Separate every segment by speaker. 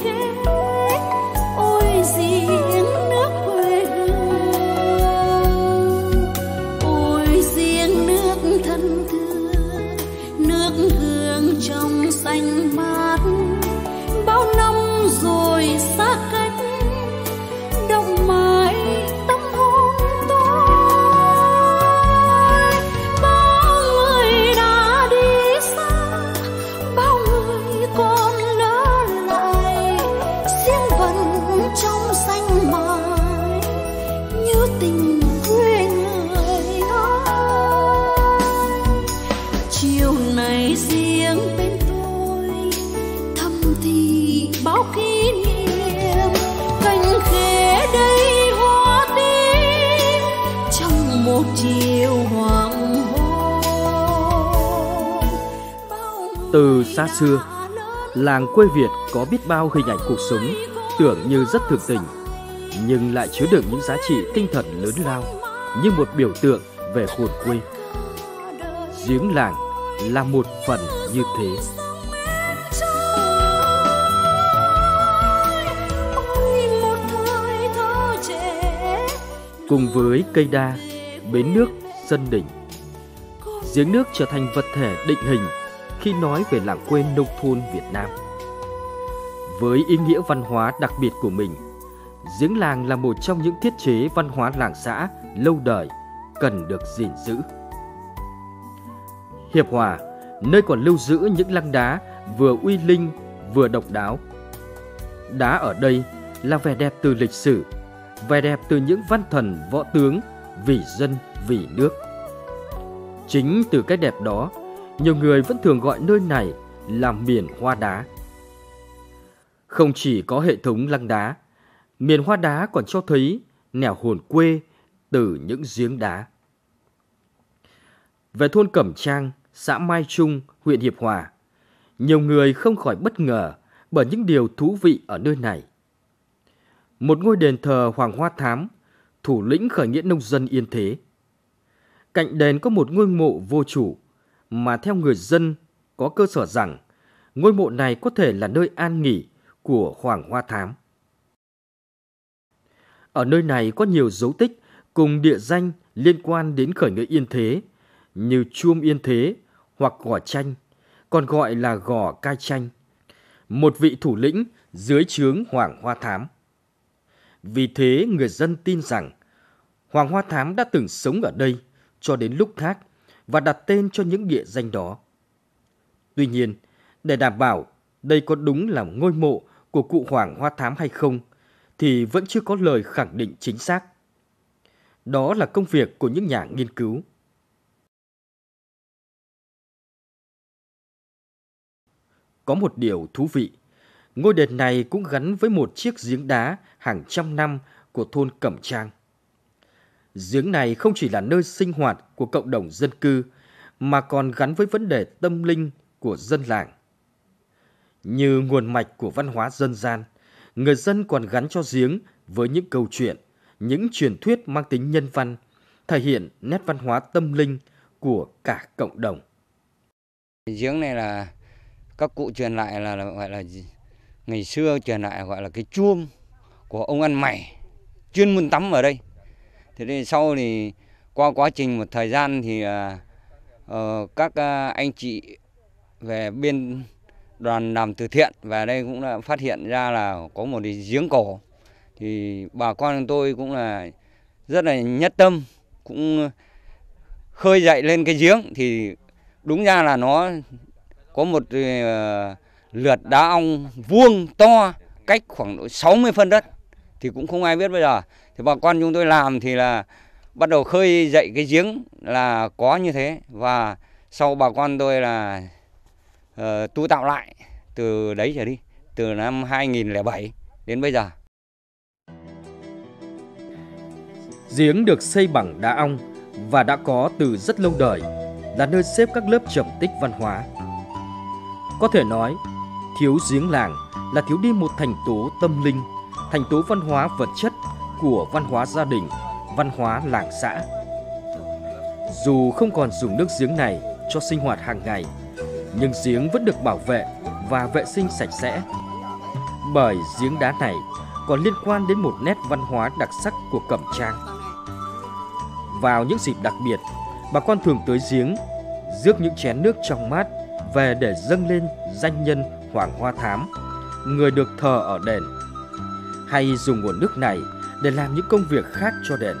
Speaker 1: một
Speaker 2: Từ xa xưa, Làng quê Việt có biết bao hình ảnh cuộc sống tưởng như rất thực tình, nhưng lại chứa đựng những giá trị tinh thần lớn lao như một biểu tượng về hồn quê. Giếng làng là một phần như thế. Cùng với cây đa, bến nước, sân đỉnh, giếng nước trở thành vật thể định hình khi nói về làng quê nông thôn Việt Nam. Với ý nghĩa văn hóa đặc biệt của mình, giếng làng là một trong những thiết chế văn hóa làng xã lâu đời cần được gìn giữ. Hiệp Hòa, nơi còn lưu giữ những lăng đá vừa uy linh vừa độc đáo. Đá ở đây là vẻ đẹp từ lịch sử, vẻ đẹp từ những văn thần võ tướng vì dân vì nước. Chính từ cái đẹp đó, nhiều người vẫn thường gọi nơi này là miền hoa đá. Không chỉ có hệ thống lăng đá, miền hoa đá còn cho thấy nẻo hồn quê từ những giếng đá. Về thôn Cẩm Trang, xã Mai Trung, huyện Hiệp Hòa, nhiều người không khỏi bất ngờ bởi những điều thú vị ở nơi này. Một ngôi đền thờ Hoàng Hoa Thám, thủ lĩnh khởi nghĩa nông dân yên thế. Cạnh đền có một ngôi mộ vô chủ, mà theo người dân có cơ sở rằng ngôi mộ này có thể là nơi an nghỉ của Hoàng Hoa Thám. Ở nơi này có nhiều dấu tích cùng địa danh liên quan đến khởi nghĩa yên thế như Chuông Yên Thế hoặc Gò Chanh, còn gọi là Gò Cai Chanh, một vị thủ lĩnh dưới trướng Hoàng Hoa Thám. Vì thế người dân tin rằng Hoàng Hoa Thám đã từng sống ở đây cho đến lúc thác và đặt tên cho những địa danh đó. Tuy nhiên, để đảm bảo đây có đúng là ngôi mộ của cụ Hoàng Hoa Thám hay không thì vẫn chưa có lời khẳng định chính xác. Đó là công việc của những nhà nghiên cứu. Có một điều thú vị, ngôi đền này cũng gắn với một chiếc giếng đá hàng trăm năm của thôn Cẩm Trang. Giếng này không chỉ là nơi sinh hoạt của cộng đồng dân cư mà còn gắn với vấn đề tâm linh của dân làng. Như nguồn mạch của văn hóa dân gian, người dân còn gắn cho giếng với những câu chuyện, những truyền thuyết mang tính nhân văn, thể hiện nét văn hóa tâm linh của cả cộng đồng.
Speaker 3: giếng này là các cụ truyền lại là, là gọi là gì? ngày xưa truyền lại gọi là cái chuông của ông ăn mày chuyên môn tắm ở đây thế nên sau thì qua quá trình một thời gian thì à, ờ, các à, anh chị về bên đoàn làm từ thiện và đây cũng đã phát hiện ra là có một cái giếng cổ. Thì bà con tôi cũng là rất là nhất tâm, cũng khơi dậy lên cái giếng. Thì đúng ra là nó có một ờ, lượt đá ong vuông to, cách khoảng độ 60 phân đất. Thì cũng không ai biết bây giờ thì bà con chúng tôi làm thì là bắt đầu khơi dậy cái giếng là có như thế và sau bà con tôi là uh, tu tạo lại từ đấy trở đi từ năm 2007 đến bây giờ
Speaker 2: Giếng được xây bằng đá ong và đã có từ rất lâu đời, là nơi xếp các lớp trầm tích văn hóa. Có thể nói, thiếu giếng làng là thiếu đi một thành tố tâm linh, thành tố văn hóa vật chất của văn hóa gia đình văn hóa làng xã. Dù không còn dùng nước giếng này cho sinh hoạt hàng ngày, nhưng giếng vẫn được bảo vệ và vệ sinh sạch sẽ. Bởi giếng đá này còn liên quan đến một nét văn hóa đặc sắc của Cẩm Trang. Vào những dịp đặc biệt, bà con thường tới giếng, rước những chén nước trong mát về để dâng lên danh nhân Hoàng Hoa Thám, người được thờ ở đền, hay dùng nguồn nước này để làm những công việc khác cho đền.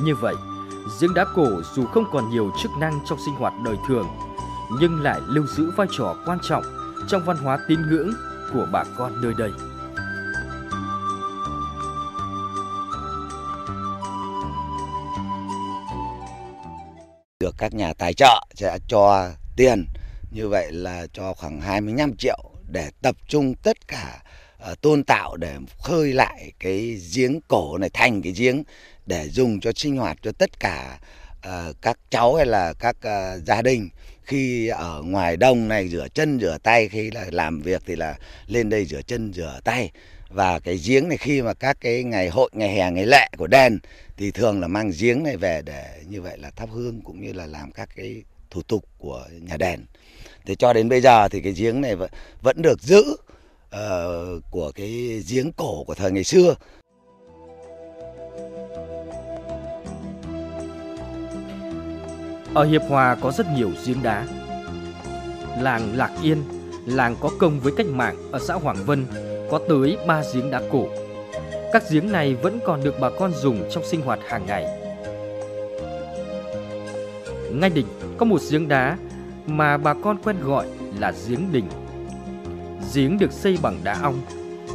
Speaker 2: Như vậy, giếng đá cổ dù không còn nhiều chức năng trong sinh hoạt đời thường, nhưng lại lưu giữ vai trò quan trọng trong văn hóa tín ngưỡng của bà con nơi đây.
Speaker 4: được các nhà tài trợ sẽ cho tiền như vậy là cho khoảng 25 triệu để tập trung tất cả Ờ, tôn tạo để khơi lại cái giếng cổ này thành cái giếng để dùng cho sinh hoạt cho tất cả uh, các cháu hay là các uh, gia đình. Khi ở ngoài đông này rửa chân rửa tay khi là làm việc thì là lên đây rửa chân rửa tay. Và cái giếng này khi mà các cái ngày hội ngày hè ngày lễ của đền thì thường là mang giếng này về để như vậy là thắp hương cũng như là làm các cái thủ tục của nhà đền. Thế cho đến bây giờ thì cái giếng này vẫn được giữ uh, của cái giếng cổ của thời ngày xưa
Speaker 2: Ở Hiệp Hòa có rất nhiều giếng đá. Làng Lạc Yên, làng có công với cách mạng ở xã Hoàng Vân có tới 3 giếng đá cổ. Các giếng này vẫn còn được bà con dùng trong sinh hoạt hàng ngày. Ngay đỉnh có một giếng đá mà bà con quen gọi là giếng đỉnh. Giếng được xây bằng đá ong,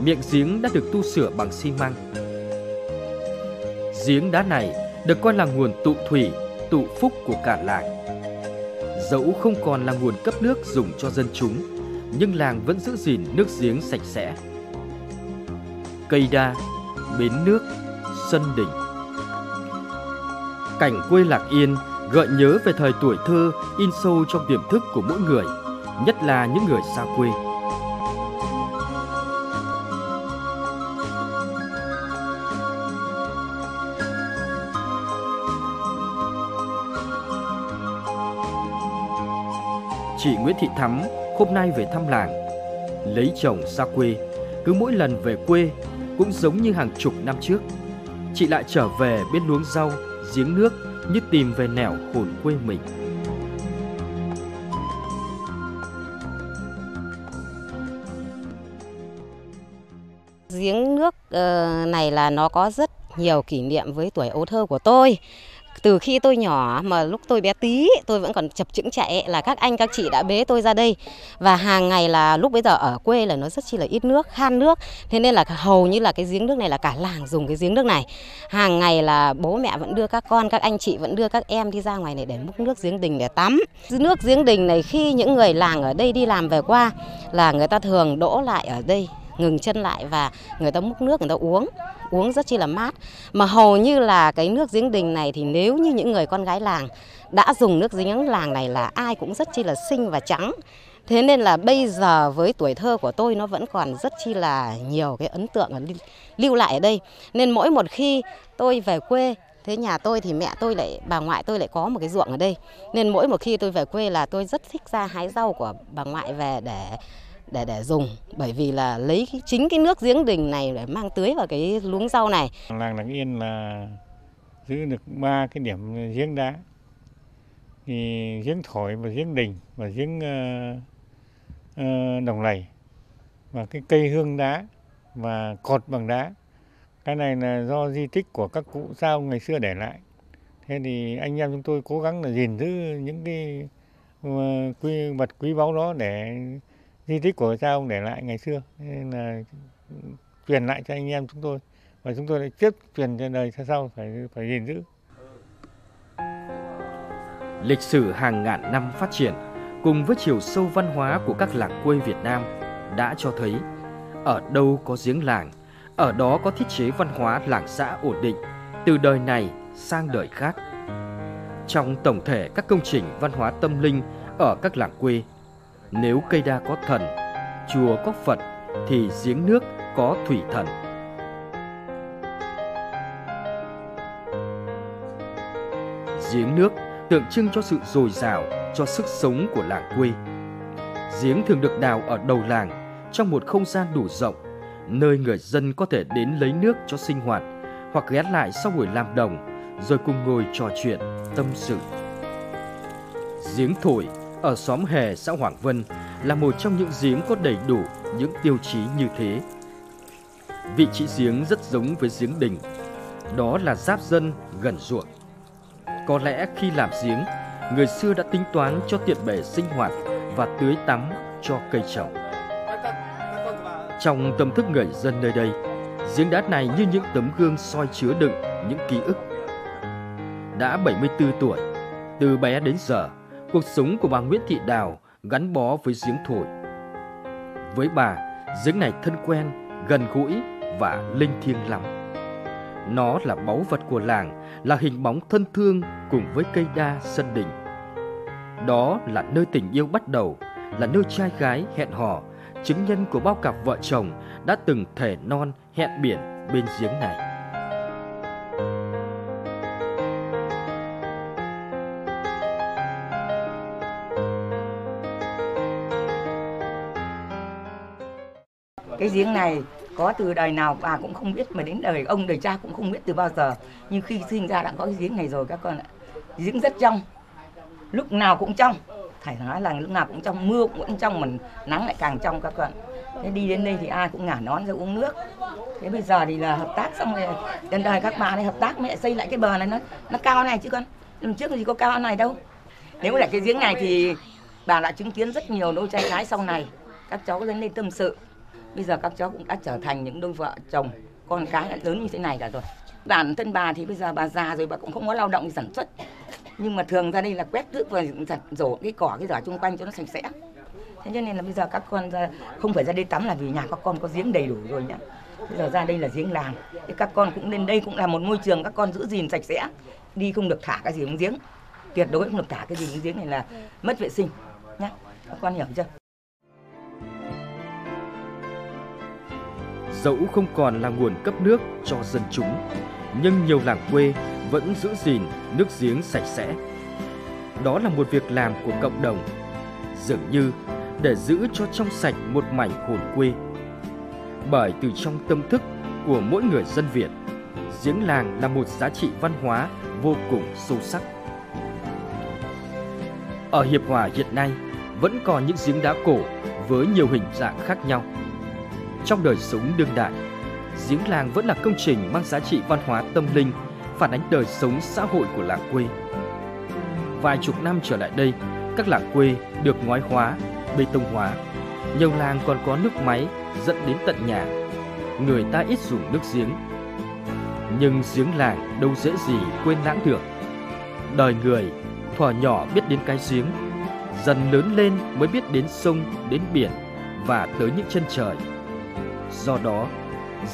Speaker 2: miệng giếng đã được tu sửa bằng xi măng. Giếng đá này được coi là nguồn tụ thủy, tụ phúc của cả làng. Dẫu không còn là nguồn cấp nước dùng cho dân chúng, nhưng làng vẫn giữ gìn nước giếng sạch sẽ cây đa, bến nước, sân đỉnh. Cảnh quê Lạc Yên gợi nhớ về thời tuổi thơ in sâu trong tiềm thức của mỗi người, nhất là những người xa quê. Chị Nguyễn Thị Thắm hôm nay về thăm làng, lấy chồng xa quê, cứ mỗi lần về quê cũng giống như hàng chục năm trước. Chị lại trở về bên luống rau, giếng nước như tìm về nẻo hồn quê mình.
Speaker 5: Giếng nước ờ, này là nó có rất nhiều kỷ niệm với tuổi ấu thơ của tôi từ khi tôi nhỏ mà lúc tôi bé tí, tôi vẫn còn chập chững chạy, là các anh, các chị đã bế tôi ra đây. Và hàng ngày là lúc bây giờ ở quê là nó rất chi là ít nước, khan nước. Thế nên là hầu như là cái giếng nước này là cả làng dùng cái giếng nước này. Hàng ngày là bố mẹ vẫn đưa các con, các anh chị vẫn đưa các em đi ra ngoài này để múc nước giếng đình để tắm. Nước giếng đình này khi những người làng ở đây đi làm về qua là người ta thường đỗ lại ở đây, ngừng chân lại và người ta múc nước, người ta uống uống rất chi là mát. Mà hầu như là cái nước giếng đình này thì nếu như những người con gái làng đã dùng nước giếng làng này là ai cũng rất chi là xinh và trắng. Thế nên là bây giờ với tuổi thơ của tôi nó vẫn còn rất chi là nhiều cái ấn tượng lưu lại ở đây. Nên mỗi một khi tôi về quê, thế nhà tôi thì mẹ tôi lại, bà ngoại tôi lại có một cái ruộng ở đây. Nên mỗi một khi tôi về quê là tôi rất thích ra hái rau của bà ngoại về để để để dùng. Bởi vì là lấy chính cái nước giếng đình này để mang tưới vào cái luống rau này.
Speaker 6: Làng Làng Yên là giữ được ba cái điểm giếng đá. Thì giếng thổi và giếng đình và giếng uh, uh, đồng lầy và cái cây hương đá và cột bằng đá. Cái này là do di tích của các cụ sao ngày xưa để lại. Thế thì anh em chúng tôi cố gắng là gìn giữ những cái uh, quy vật quý báu đó để di tích của cha ông để lại ngày xưa nên là truyền lại cho anh em chúng tôi và chúng tôi lại tiếp truyền cho đời sau phải phải gìn giữ
Speaker 2: lịch sử hàng ngàn năm phát triển cùng với chiều sâu văn hóa của các làng quê Việt Nam đã cho thấy ở đâu có giếng làng, ở đó có thiết chế văn hóa làng xã ổn định từ đời này sang đời khác. Trong tổng thể các công trình văn hóa tâm linh ở các làng quê nếu cây đa có thần, chùa có Phật thì giếng nước có thủy thần. Giếng nước tượng trưng cho sự dồi dào, cho sức sống của làng quê. Giếng thường được đào ở đầu làng trong một không gian đủ rộng, nơi người dân có thể đến lấy nước cho sinh hoạt hoặc ghé lại sau buổi làm đồng rồi cùng ngồi trò chuyện, tâm sự. Giếng thổi ở xóm Hè, xã Hoàng Vân là một trong những giếng có đầy đủ những tiêu chí như thế. Vị trí giếng rất giống với giếng đình, đó là giáp dân gần ruộng. Có lẽ khi làm giếng, người xưa đã tính toán cho tiện bề sinh hoạt và tưới tắm cho cây trồng. Trong tâm thức người dân nơi đây, giếng đá này như những tấm gương soi chứa đựng những ký ức. Đã 74 tuổi, từ bé đến giờ, cuộc sống của bà Nguyễn Thị Đào gắn bó với giếng thổi. Với bà, giếng này thân quen, gần gũi và linh thiêng lắm. Nó là báu vật của làng, là hình bóng thân thương cùng với cây đa sân đình. Đó là nơi tình yêu bắt đầu, là nơi trai gái hẹn hò, chứng nhân của bao cặp vợ chồng đã từng thể non hẹn biển bên giếng này.
Speaker 7: Cái giếng này có từ đời nào bà cũng không biết mà đến đời ông, đời cha cũng không biết từ bao giờ. Nhưng khi sinh ra đã có cái giếng này rồi, các con ạ. Giếng rất trong, lúc nào cũng trong. Phải nói là lúc nào cũng trong, mưa cũng trong, mà nắng lại càng trong, các con thế đi đến đây thì ai cũng ngả nón ra uống nước. Thế bây giờ thì là hợp tác xong rồi đến đời các bà này hợp tác mới lại xây lại cái bờ này. Nó nó cao này chứ con. Lần trước thì có cao này đâu. Nếu là cái giếng này thì bà đã chứng kiến rất nhiều đôi trai gái sau này. Các cháu lên đây tâm sự bây giờ các cháu cũng đã trở thành những đôi vợ chồng con cái đã lớn như thế này cả rồi. Bản thân bà thì bây giờ bà già rồi, bà cũng không có lao động sản xuất. Nhưng mà thường ra đây là quét tước và giặt rổ cái cỏ, cái giỏ chung quanh cho nó sạch sẽ. Thế cho nên là bây giờ các con ra, không phải ra đây tắm là vì nhà các con có giếng đầy đủ rồi nhá. Bây giờ ra đây là giếng làng. Thì các con cũng lên đây cũng là một môi trường các con giữ gìn sạch sẽ. Đi không được thả cái gì xuống giếng. Tuyệt đối không được thả cái gì xuống giếng này là mất vệ sinh nhá. Các con hiểu chưa?
Speaker 2: Dẫu không còn là nguồn cấp nước cho dân chúng, nhưng nhiều làng quê vẫn giữ gìn nước giếng sạch sẽ. Đó là một việc làm của cộng đồng, dường như để giữ cho trong sạch một mảnh hồn quê. Bởi từ trong tâm thức của mỗi người dân Việt, giếng làng là một giá trị văn hóa vô cùng sâu sắc. Ở Hiệp Hòa hiện nay vẫn còn những giếng đá cổ với nhiều hình dạng khác nhau. Trong đời sống đương đại, giếng làng vẫn là công trình mang giá trị văn hóa tâm linh, phản ánh đời sống xã hội của làng quê. Vài chục năm trở lại đây, các làng quê được ngói hóa, bê tông hóa. Nhiều làng còn có nước máy dẫn đến tận nhà. Người ta ít dùng nước giếng. Nhưng giếng làng đâu dễ gì quên lãng được. Đời người, thuở nhỏ biết đến cái giếng, dần lớn lên mới biết đến sông, đến biển và tới những chân trời. Do đó,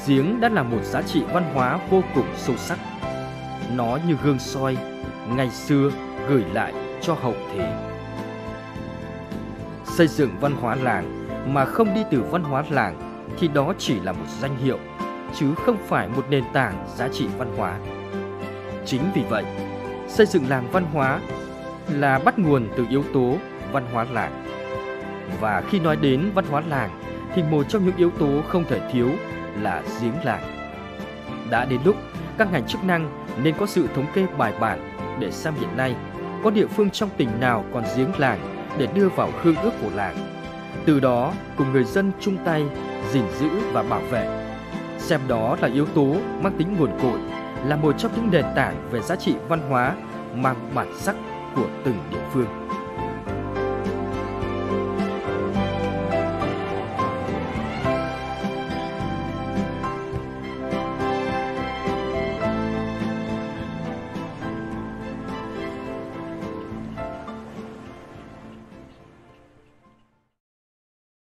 Speaker 2: giếng đã là một giá trị văn hóa vô cùng sâu sắc. Nó như gương soi, ngày xưa gửi lại cho hậu thế. Xây dựng văn hóa làng mà không đi từ văn hóa làng thì đó chỉ là một danh hiệu, chứ không phải một nền tảng giá trị văn hóa. Chính vì vậy, xây dựng làng văn hóa là bắt nguồn từ yếu tố văn hóa làng. Và khi nói đến văn hóa làng thì một trong những yếu tố không thể thiếu là giếng làng. Đã đến lúc các ngành chức năng nên có sự thống kê bài bản để xem hiện nay có địa phương trong tỉnh nào còn giếng làng để đưa vào hương ước của làng. Từ đó cùng người dân chung tay gìn giữ và bảo vệ. Xem đó là yếu tố mang tính nguồn cội, là một trong những nền tảng về giá trị văn hóa mang bản sắc của từng địa phương.